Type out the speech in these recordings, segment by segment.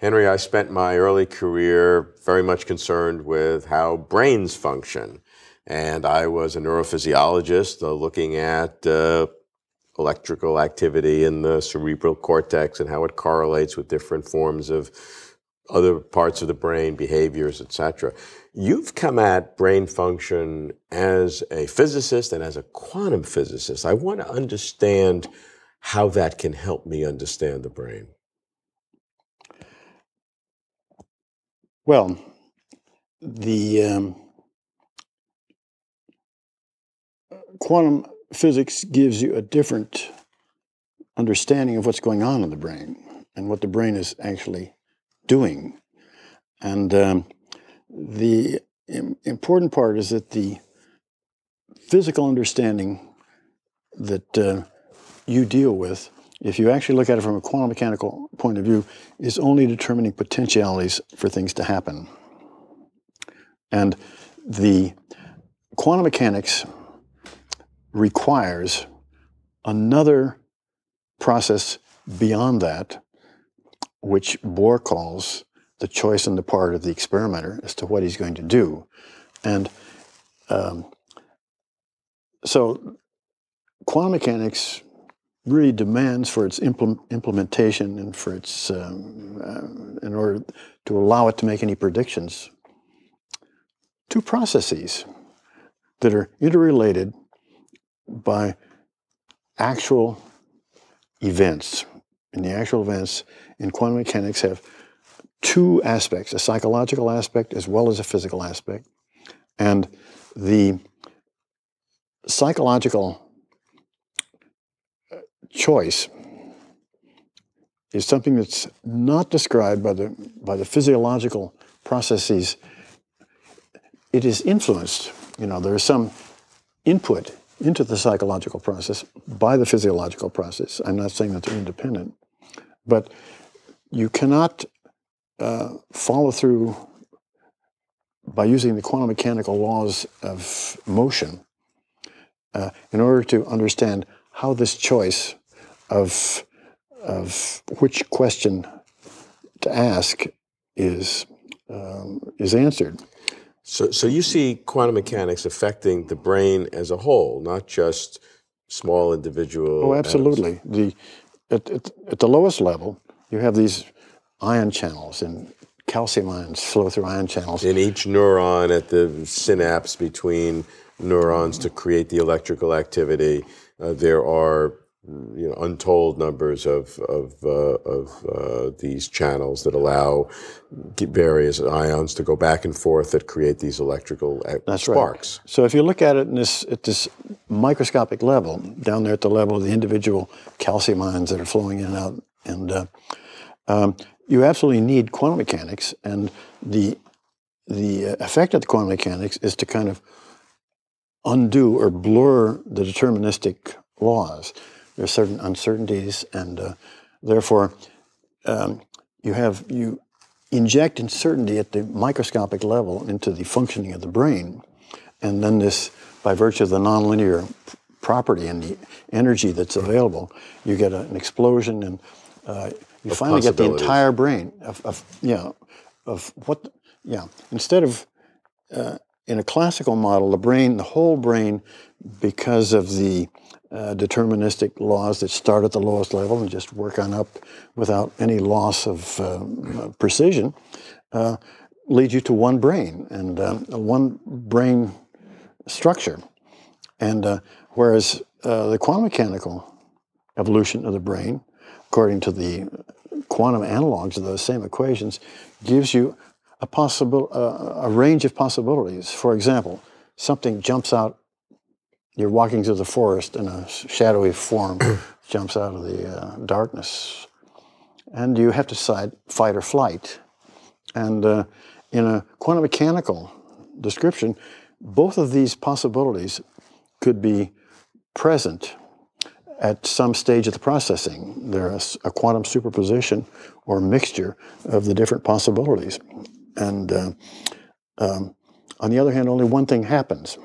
Henry, I spent my early career very much concerned with how brains function. And I was a neurophysiologist uh, looking at uh, electrical activity in the cerebral cortex and how it correlates with different forms of other parts of the brain, behaviors, etc. You've come at brain function as a physicist and as a quantum physicist. I want to understand how that can help me understand the brain. Well, the um, quantum physics gives you a different understanding of what's going on in the brain and what the brain is actually doing. And um, the important part is that the physical understanding that uh, you deal with, if you actually look at it from a quantum mechanical point of view, is only determining potentialities for things to happen. And the quantum mechanics requires another process beyond that, which Bohr calls the choice on the part of the experimenter as to what he's going to do. And um, so quantum mechanics really demands for its implement, implementation and for its, um, uh, in order to allow it to make any predictions, two processes that are interrelated by actual events. And the actual events in quantum mechanics have two aspects a psychological aspect as well as a physical aspect. And the psychological choice is something that's not described by the, by the physiological processes. It is influenced. You know, there is some input into the psychological process by the physiological process. I'm not saying that they're independent, but you cannot uh, follow through by using the quantum mechanical laws of motion uh, in order to understand how this choice of, of which question to ask is, um, is answered. So, so you see quantum mechanics affecting the brain as a whole, not just small individual. Oh, absolutely. The at, at, at, the lowest level, you have these ion channels, and calcium ions flow through ion channels. In each neuron, at the synapse between neurons to create the electrical activity, uh, there are untold numbers of of, uh, of uh, these channels that allow various ions to go back and forth that create these electrical uh, That's sparks. Right. So if you look at it in this at this microscopic level, down there at the level of the individual calcium ions that are flowing in and out, and uh, um, you absolutely need quantum mechanics, and the the effect of the quantum mechanics is to kind of undo or blur the deterministic laws. There's certain uncertainties, and uh, therefore um, you have you inject uncertainty at the microscopic level into the functioning of the brain, and then this, by virtue of the nonlinear property and the energy that's available, you get a, an explosion, and uh, you of finally get the entire brain of, of yeah of what yeah instead of uh, in a classical model, the brain, the whole brain, because of the uh, deterministic laws that start at the lowest level and just work on up without any loss of uh, precision, uh, lead you to one brain and uh, one brain structure. And uh, whereas the quantum mechanical evolution of the brain, according to the quantum analogs of those same equations, gives you a possible a range of possibilities. For example, something jumps out you're walking through the forest and a shadowy form jumps out of the uh, darkness. And you have to decide fight or flight. And uh, in a quantum mechanical description, both of these possibilities could be present at some stage of the processing. There's a quantum superposition or mixture of the different possibilities. And uh, um, on the other hand, only one thing happens.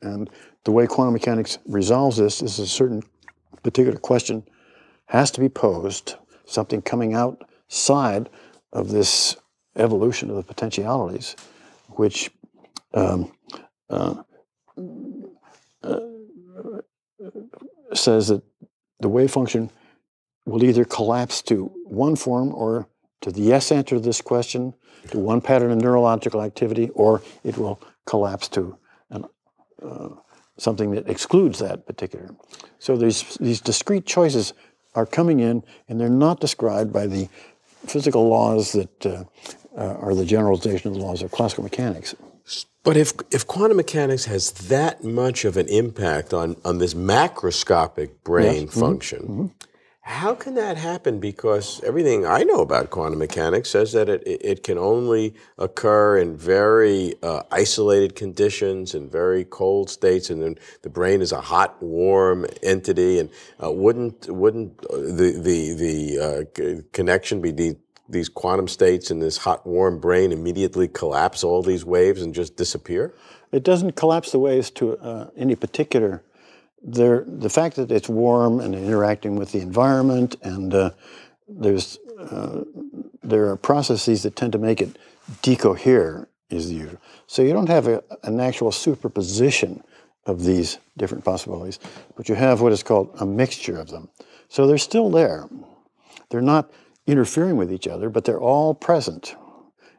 And the way quantum mechanics resolves this is a certain particular question has to be posed, something coming outside of this evolution of the potentialities, which um, uh, uh, says that the wave function will either collapse to one form or to the yes answer to this question, to one pattern of neurological activity, or it will collapse to an, uh, something that excludes that particular. So these, these discrete choices are coming in, and they're not described by the physical laws that uh, uh, are the generalization of the laws of classical mechanics. But if, if quantum mechanics has that much of an impact on, on this macroscopic brain yes. function, mm-hmm. Mm-hmm. How can that happen? Because everything I know about quantum mechanics says that it, it can only occur in very uh, isolated conditions and very cold states, and then the brain is a hot, warm entity. And uh, wouldn't wouldn't uh, the the the uh, connection be the, these quantum states and this hot, warm brain immediately collapse all these waves and just disappear? It doesn't collapse the waves to uh, any particular there, the fact that it's warm and interacting with the environment, and uh, there's uh, there are processes that tend to make it decohere is the usual. So you don't have a, an actual superposition of these different possibilities, but you have what is called a mixture of them. So they're still there. They're not interfering with each other, but they're all present.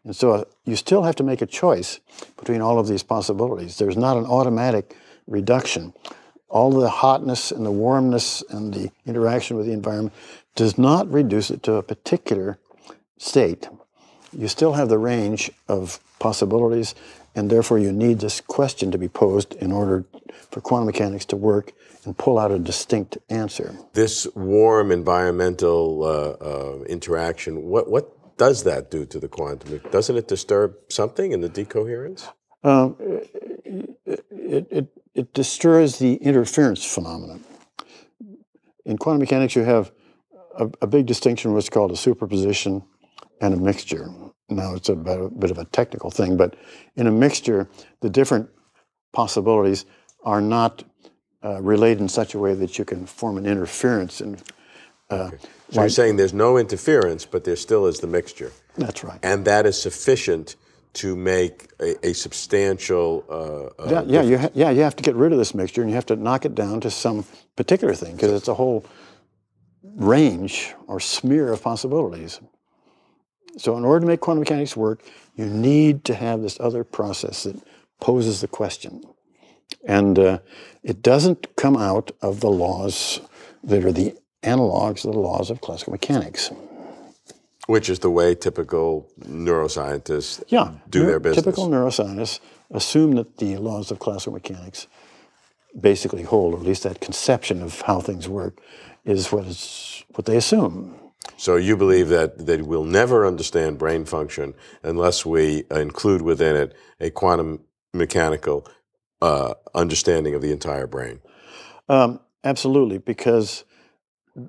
And so uh, you still have to make a choice between all of these possibilities. There's not an automatic reduction all the hotness and the warmness and the interaction with the environment does not reduce it to a particular state. You still have the range of possibilities, and therefore you need this question to be posed in order for quantum mechanics to work and pull out a distinct answer. This warm environmental uh, uh, interaction, what, what does that do to the quantum? Doesn't it disturb something in the decoherence? Um, it, it, it destroys the interference phenomenon. In quantum mechanics, you have a, a big distinction, what's called a superposition and a mixture. Now, it's a bit, of a technical thing, but in a mixture, the different possibilities are not uh, related in such a way that you can form an interference. And, uh, okay. So like, you're saying there's no interference, but there still is the mixture. That's right. And that is sufficient to make a, a substantial. Uh, uh, yeah, yeah, you ha- yeah, you have to get rid of this mixture, and you have to knock it down to some particular thing because it's a whole range or smear of possibilities. So, in order to make quantum mechanics work, you need to have this other process that poses the question, and uh, it doesn't come out of the laws that are the analogs of the laws of classical mechanics. Which is the way typical neuroscientists yeah, do their business. Typical neuroscientists assume that the laws of classical mechanics basically hold, or at least that conception of how things work, is what is what they assume. So you believe that that we'll never understand brain function unless we include within it a quantum mechanical uh, understanding of the entire brain. Um, absolutely, because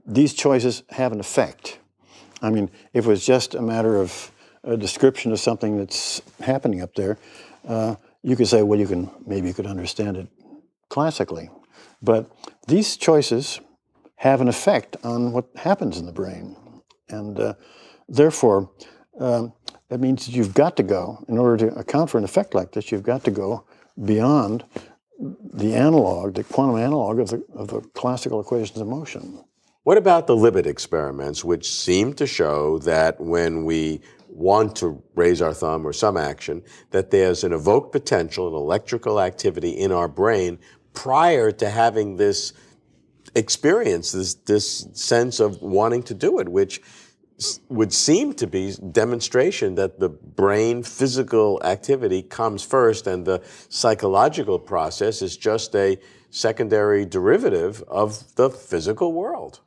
these choices have an effect. I mean, if it was just a matter of a description of something that's happening up there, uh, you could say, well, you can maybe you could understand it classically, but these choices have an effect on what happens in the brain, and uh, therefore, um, that means you've got to go in order to account for an effect like this. You've got to go beyond the analog, the quantum analog of the of the classical equations of motion. What about the Libet experiments, which seem to show that when we want to raise our thumb or some action, that there's an evoked potential, an electrical activity in our brain prior to having this experience, this, this sense of wanting to do it, which would seem to be demonstration that the brain physical activity comes first and the psychological process is just a secondary derivative of the physical world.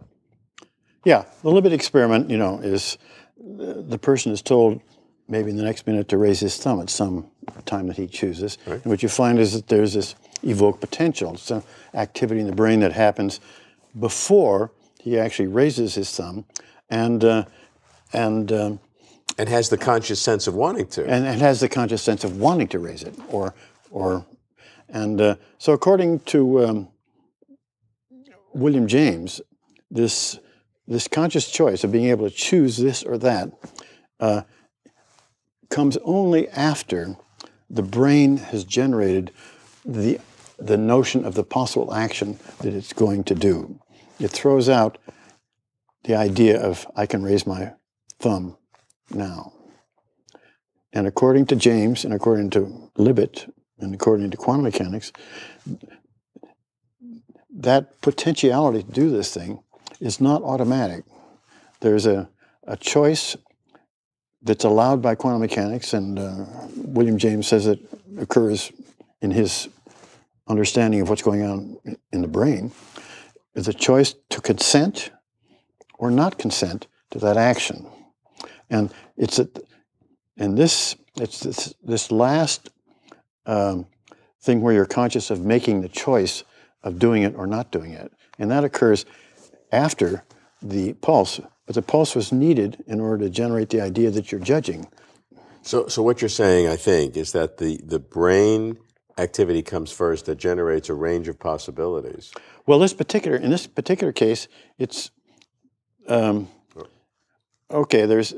Yeah, the Libet experiment, you know, is the person is told maybe in the next minute to raise his thumb at some time that he chooses. Right. And what you find is that there's this evoked potential, some activity in the brain that happens before he actually raises his thumb, and uh, and um, and has the conscious sense of wanting to, and, and has the conscious sense of wanting to raise it, or or and uh, so according to um, William James, this this conscious choice of being able to choose this or that uh, comes only after the brain has generated the, the notion of the possible action that it's going to do. It throws out the idea of, I can raise my thumb now. And according to James and according to Libet and according to quantum mechanics, that potentiality to do this thing is not automatic. There's a, a choice that's allowed by quantum mechanics, and uh, William James says it occurs in his understanding of what's going on in the brain, is a choice to consent or not consent to that action. And it's a, and this it's this, this last um, thing where you're conscious of making the choice of doing it or not doing it, and that occurs after the pulse. But the pulse was needed in order to generate the idea that you're judging. So, so what you're saying, I think, is that the, the brain activity comes first that generates a range of possibilities. Well, this particular in this particular case, it's um, okay. There's,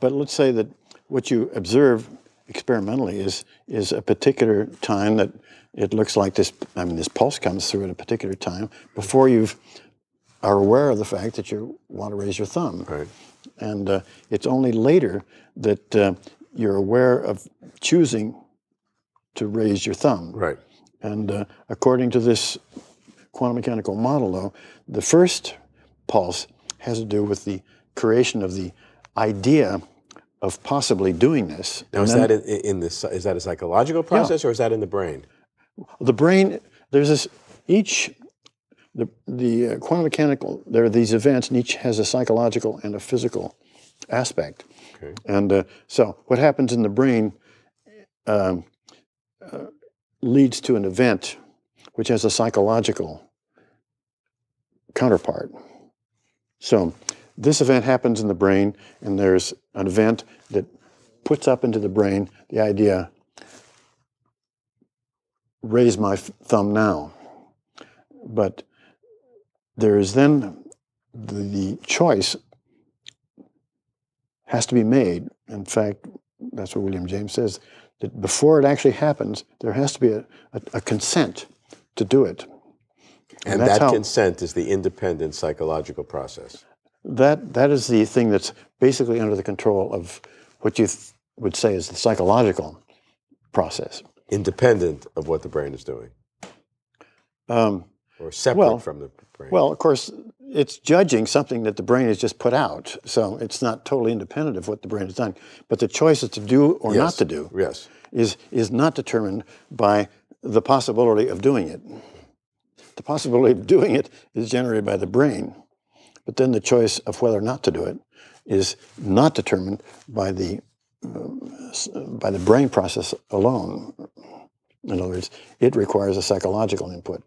but let's say that what you observe experimentally is is a particular time that it looks like this. I mean, this pulse comes through at a particular time before you've are aware of the fact that you want to raise your thumb. Right. And uh, it's only later that uh, you're aware of choosing to raise your thumb. Right. And uh, according to this quantum mechanical model, though, the first pulse has to do with the creation of the idea of possibly doing this. Now, is that in, in this? Is that a psychological process, yeah. or is that in the brain? The brain. There's this. Each the, the uh, quantum mechanical, there are these events, and each has a psychological and a physical aspect. Okay. And uh, so, what happens in the brain um, uh, leads to an event which has a psychological counterpart. So, this event happens in the brain, and there's an event that puts up into the brain the idea raise my thumb now. But there is then the, the choice has to be made. In fact, that's what William James says, that before it actually happens, there has to be a, a, a consent to do it. And, and that how, consent is the independent psychological process. That, that is the thing that's basically under the control of what you would say is the psychological process. Independent of what the brain is doing. Um, or separate well, from the brain? Well, of course, it's judging something that the brain has just put out. So it's not totally independent of what the brain has done. But the choices to do or yes. not to do yes. is, is not determined by the possibility of doing it. The possibility of doing it is generated by the brain. But then the choice of whether or not to do it is not determined by the, uh, by the brain process alone. In other words, it requires a psychological input.